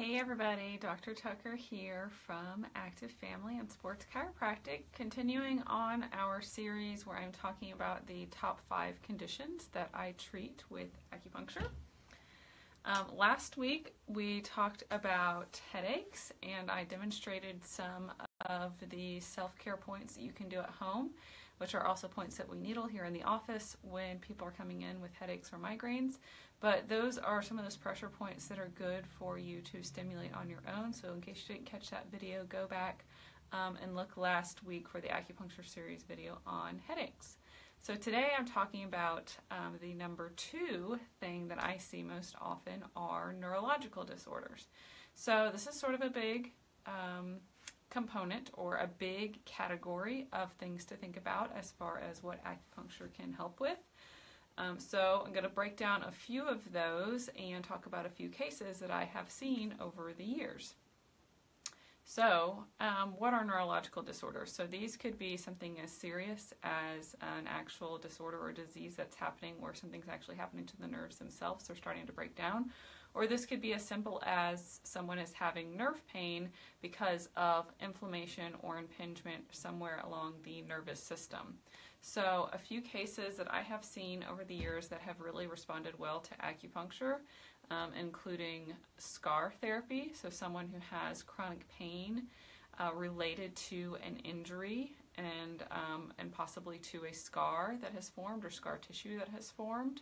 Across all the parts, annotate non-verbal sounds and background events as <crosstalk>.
Hey everybody, Dr. Tucker here from Active Family and Sports Chiropractic, continuing on our series where I'm talking about the top five conditions that I treat with acupuncture. Um, last week we talked about headaches and I demonstrated some of the self-care points that you can do at home, which are also points that we needle here in the office when people are coming in with headaches or migraines. But those are some of those pressure points that are good for you to stimulate on your own. So in case you didn't catch that video, go back um, and look last week for the acupuncture series video on headaches. So today I'm talking about um, the number two thing that I see most often are neurological disorders. So this is sort of a big um, component or a big category of things to think about as far as what acupuncture can help with. Um, so I'm going to break down a few of those and talk about a few cases that I have seen over the years. So, um, what are neurological disorders? So, these could be something as serious as an actual disorder or disease that's happening where something's actually happening to the nerves themselves, they're starting to break down. Or this could be as simple as someone is having nerve pain because of inflammation or impingement somewhere along the nervous system. So, a few cases that I have seen over the years that have really responded well to acupuncture, um, including scar therapy, so someone who has chronic pain uh, related to an injury and, um, and possibly to a scar that has formed or scar tissue that has formed.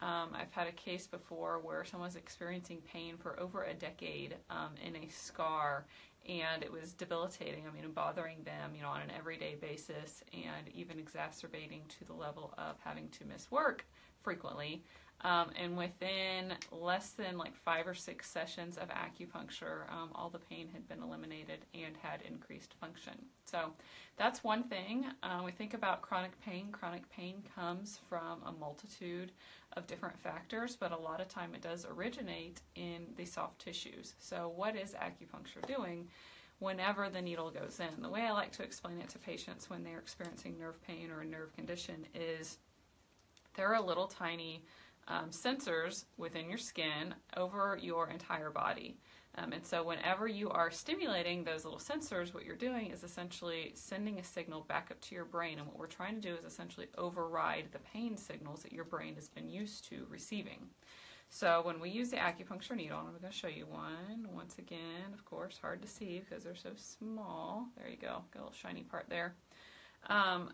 Um, I've had a case before where someone's experiencing pain for over a decade um, in a scar and it was debilitating. I mean, bothering them, you know, on an everyday basis, and even exacerbating to the level of having to miss work frequently. Um, and within less than like five or six sessions of acupuncture, um, all the pain had been eliminated and had increased function. So that's one thing. Uh, we think about chronic pain. Chronic pain comes from a multitude of different factors, but a lot of time it does originate in the soft tissues. So what is acupuncture doing? Whenever the needle goes in. The way I like to explain it to patients when they're experiencing nerve pain or a nerve condition is there are a little tiny um, sensors within your skin over your entire body. Um, and so whenever you are stimulating those little sensors, what you're doing is essentially sending a signal back up to your brain. And what we're trying to do is essentially override the pain signals that your brain has been used to receiving. So when we use the acupuncture needle, and I'm going to show you one, once again, of course, hard to see because they're so small. There you go, got a little shiny part there. Um,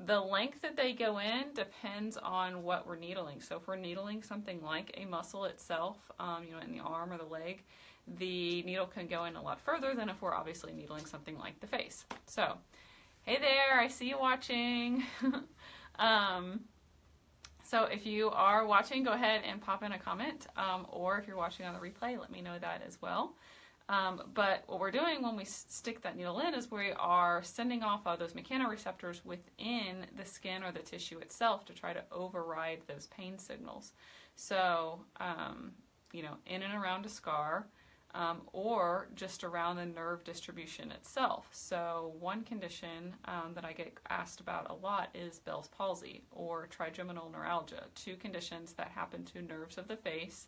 the length that they go in depends on what we're needling. So if we're needling something like a muscle itself, um, you know, in the arm or the leg, the needle can go in a lot further than if we're obviously needling something like the face. So, hey there, I see you watching. <laughs> um, so if you are watching, go ahead and pop in a comment, um, or if you're watching on the replay, let me know that as well. Um, but what we're doing when we stick that needle in is we are sending off all those mechanoreceptors within the skin or the tissue itself to try to override those pain signals. So, um, you know, in and around a scar, um, or just around the nerve distribution itself. So, one condition um, that I get asked about a lot is Bell's palsy or trigeminal neuralgia, two conditions that happen to nerves of the face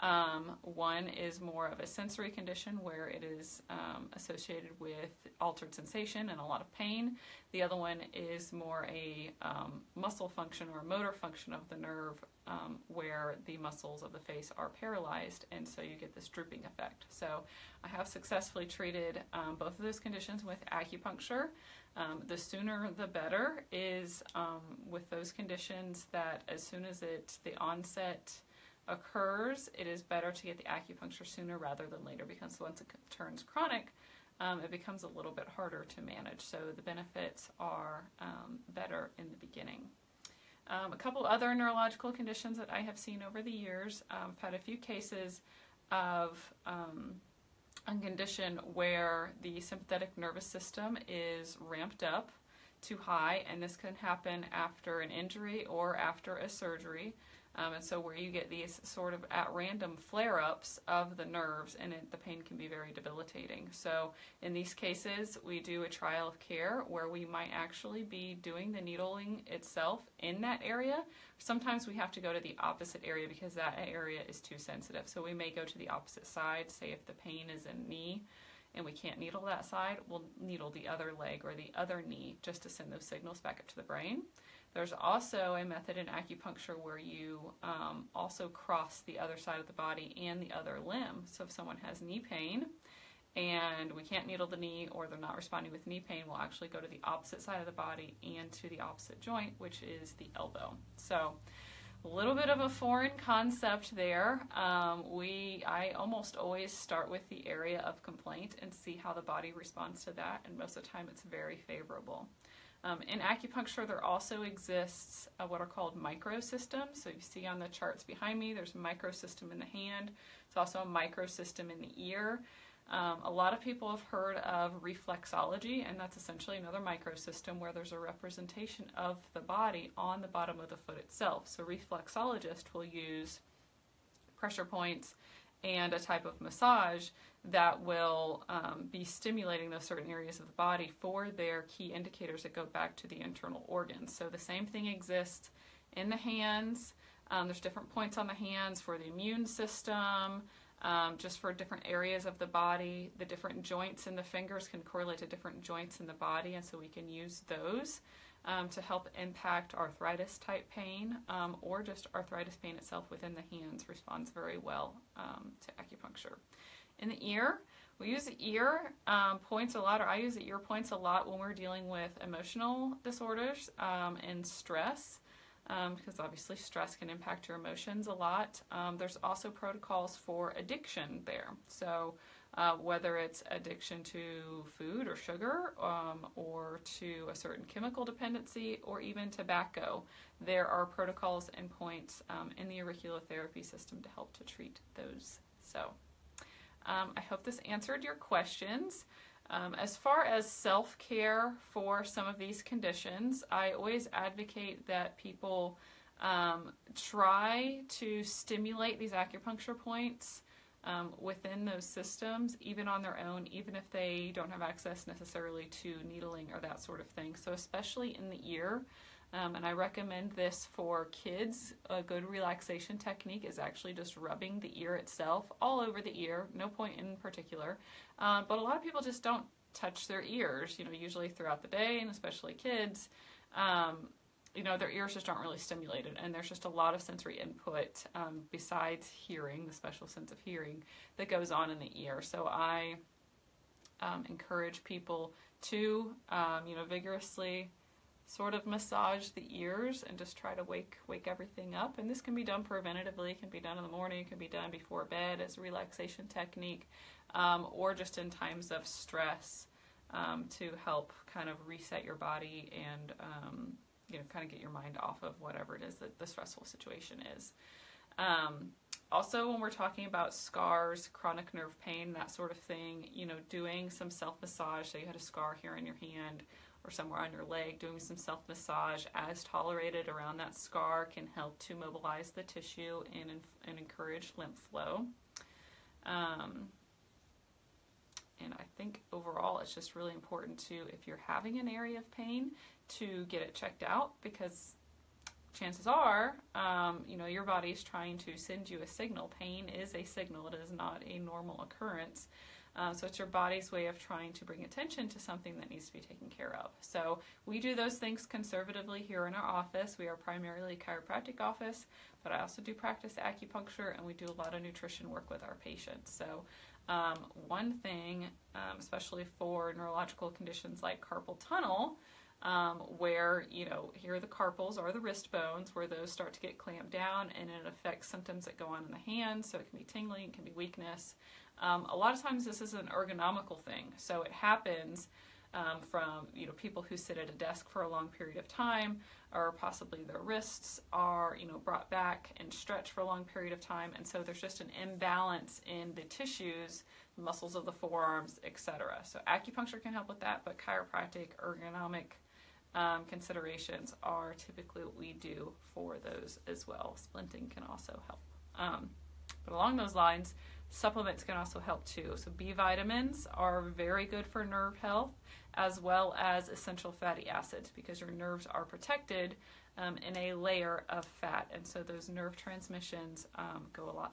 um, one is more of a sensory condition where it is um, associated with altered sensation and a lot of pain. The other one is more a um, muscle function or motor function of the nerve um, where the muscles of the face are paralyzed and so you get this drooping effect. So I have successfully treated um, both of those conditions with acupuncture. Um, the sooner the better is with those conditions that as soon as it, the onset occurs, it is better to get the acupuncture sooner rather than later because once it turns chronic, um, it becomes a little bit harder to manage. So the benefits are um, better in the beginning. Um, a couple other neurological conditions that I have seen over the years. Um, I've had a few cases of um, a condition where the sympathetic nervous system is ramped up too high, and this can happen after an injury or after a surgery. Um, and so where you get these sort of at random flare-ups of the nerves and it, the pain can be very debilitating. So in these cases, we do a trial of care where we might actually be doing the needling itself in that area. Sometimes we have to go to the opposite area because that area is too sensitive. So we may go to the opposite side, say if the pain is in knee, and we can't needle that side, we'll needle the other leg or the other knee just to send those signals back up to the brain. There's also a method in acupuncture where you um, also cross the other side of the body and the other limb. So if someone has knee pain and we can't needle the knee or they're not responding with knee pain, we'll actually go to the opposite side of the body and to the opposite joint, which is the elbow. So a little bit of a foreign concept there. Um, we, I almost always start with the area of complaint and see how the body responds to that, and most of the time it's very favorable. Um, in acupuncture, there also exists uh, what are called microsystems. So you see on the charts behind me, there's a microsystem in the hand. It's also a microsystem in the ear. Um, a lot of people have heard of reflexology, and that's essentially another microsystem where there's a representation of the body on the bottom of the foot itself. So reflexologists will use pressure points and a type of massage that will um, be stimulating those certain areas of the body for their key indicators that go back to the internal organs. So the same thing exists in the hands. Um, there's different points on the hands for the immune system, um, just for different areas of the body. The different joints in the fingers can correlate to different joints in the body, and so we can use those um, to help impact arthritis type pain um, or just arthritis pain itself within the hands responds very well um, to acupuncture. In the ear, we use the ear um, points a lot, or I use the ear points a lot when we're dealing with emotional disorders um, and stress. Um, because obviously stress can impact your emotions a lot. there's also protocols for addiction there. So uh, whether it's addiction to food or sugar um, or to a certain chemical dependency or even tobacco. There are protocols and points um, in the auriculotherapy system to help to treat those. So um, I hope this answered your questions. Um, as far as self care for some of these conditions, I always advocate that people um, try to stimulate these acupuncture points um, within those systems, even on their own, even if they don't have access necessarily to needling or that sort of thing. So, especially in the ear, um, and I recommend this for kids. A good relaxation technique is actually just rubbing the ear itself all over the ear, no point in particular. Um, but a lot of people just don't touch their ears, you know, usually throughout the day, and especially kids. Um, you know, their ears just aren't really stimulated, and there's just a lot of sensory input um, besides hearing, the special sense of hearing that goes on in the ear. So I um, encourage people to, um, you know, vigorously sort of massage the ears and just try to wake wake everything up. And this can be done preventatively. It can be done in the morning. It can be done before bed as a relaxation technique, um, or just in times of stress um, to help kind of reset your body and um, you know, kind of get your mind off of whatever it is that the stressful situation is. Um, also, when we're talking about scars, chronic nerve pain, that sort of thing, you know, doing some self massage, So you had a scar here in your hand or somewhere on your leg, doing some self massage as tolerated around that scar can help to mobilize the tissue and, and encourage lymph flow. Um, and I think overall it's just really important to, if you're having an area of pain, to get it checked out because chances are, um, you know, your body's trying to send you a signal. Pain is a signal, it is not a normal occurrence. Um, so it's your body's way of trying to bring attention to something that needs to be taken care of. So we do those things conservatively here in our office. We are primarily chiropractic office, but I also do practice acupuncture and we do a lot of nutrition work with our patients. So um, one thing, um, especially for neurological conditions like carpal tunnel, um, where, you know, here the carpals are the wrist bones, where those start to get clamped down and it affects symptoms that go on in the hands. So it can be tingling, it can be weakness. Um, a lot of times this is an ergonomical thing. So it happens um, from, you know, people who sit at a desk for a long period of time or possibly their wrists are, you know, brought back and stretched for a long period of time. And so there's just an imbalance in the tissues muscles of the forearms, etc. So acupuncture can help with that, but chiropractic, ergonomic um, considerations are typically what we do for those as well. Splinting can also help. Um, but along those lines, supplements can also help too. So, B vitamins are very good for nerve health as well as essential fatty acids because your nerves are protected um, in a layer of fat. And so, those nerve transmissions um, go a lot